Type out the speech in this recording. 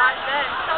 Josh Bench.